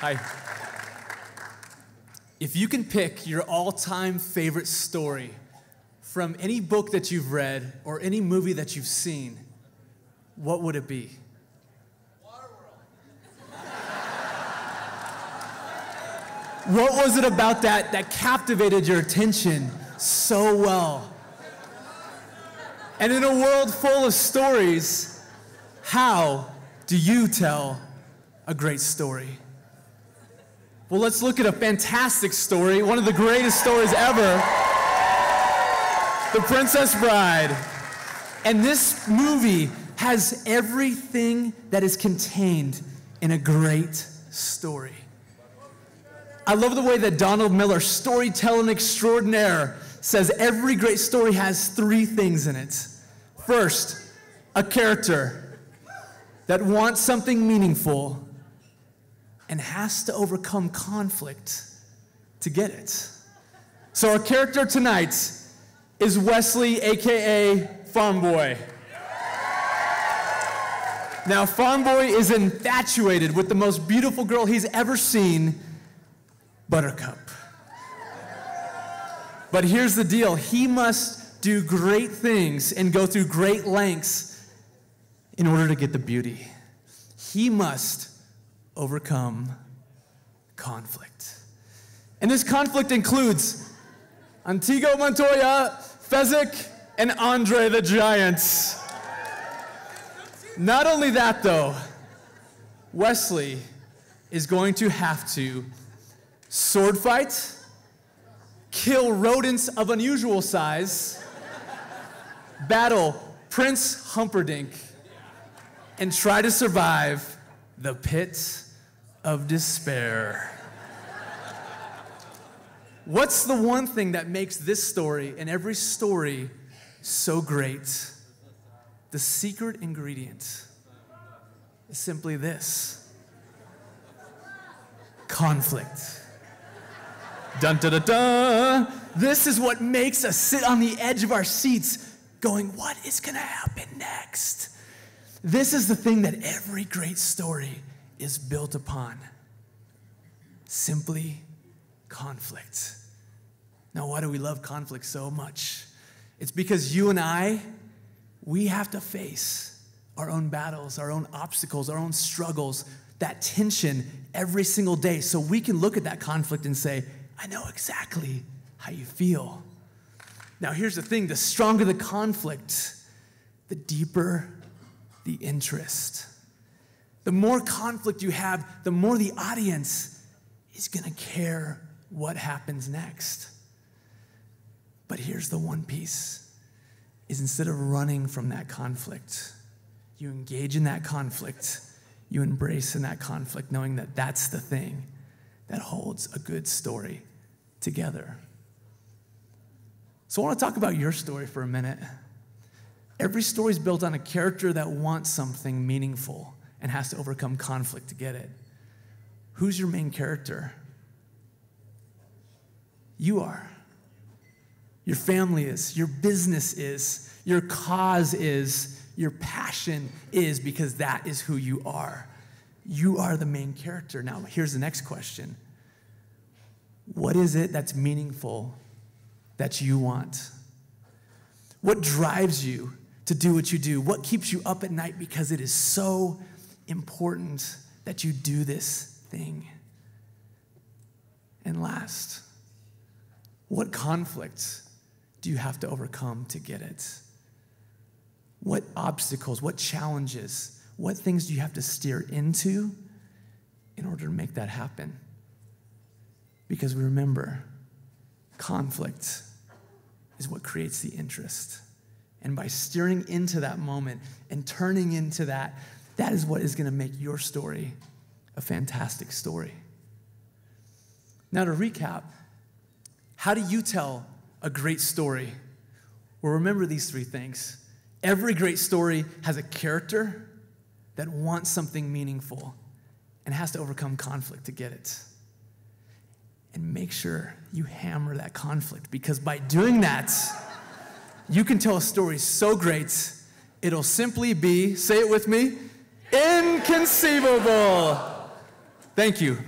Hi. If you can pick your all time favorite story from any book that you've read or any movie that you've seen, what would it be? What was it about that that captivated your attention so well? And in a world full of stories, how do you tell a great story? Well, let's look at a fantastic story, one of the greatest stories ever The Princess Bride. And this movie has everything that is contained in a great story. I love the way that Donald Miller, storytelling extraordinaire, says every great story has three things in it. First, a character that wants something meaningful and has to overcome conflict to get it. So, our character tonight is Westley, aka Farm Boy. Now, Farm Boy is infatuated with the most beautiful girl he's ever seen, Buttercup. But here's the deal he must do great things and go through great lengths in order to get the beauty. He must overcome conflict. And this conflict includes Inigo Montoya, Fezzik, and Andre the Giant. Not only that, though, Westley is going to have to sword fight, kill rodents of unusual size, battle Prince Humperdinck, and try to survive the pit of despair. What's the one thing that makes this story and every story so great? The secret ingredient is simply this conflict. Dun dun dun dun. This is what makes us sit on the edge of our seats, going, What is going to happen next? This is the thing that every great story is built upon simply conflict. Now, why do we love conflict so much? It's because you and I, we have to face our own battles, our own obstacles, our own struggles, that tension every single day so we can look at that conflict and say, I know exactly how you feel. Now, here's the thing the stronger the conflict, the deeper the interest. The more conflict you have, the more the audience is going to care what happens next. But here's the one piece is instead of running from that conflict, you engage in that conflict, you embrace in that conflict knowing that that's the thing that holds a good story together. So I want to talk about your story for a minute. Every story is built on a character that wants something meaningful and has to overcome conflict to get it. Who's your main character? You are. Your family is, your business is, your cause is, your passion is, because that is who you are. You are the main character. Now, here's the next question What is it that's meaningful that you want? What drives you to do what you do? What keeps you up at night because it is so important that you do this thing? And last, what conflict do you have to overcome to get it? What obstacles, what challenges, what things do you have to steer into in order to make that happen? Because we remember, conflict is what creates the interest. And by steering into that moment and turning into that, that is what is going to make your story a fantastic story. Now, to recap, how do you tell a great story? Well, remember these three things. Every great story has a character that wants something meaningful and has to overcome conflict to get it. And make sure you hammer that conflict because by doing that, you can tell a story so great, it'll simply be, say it with me, inconceivable. Thank you.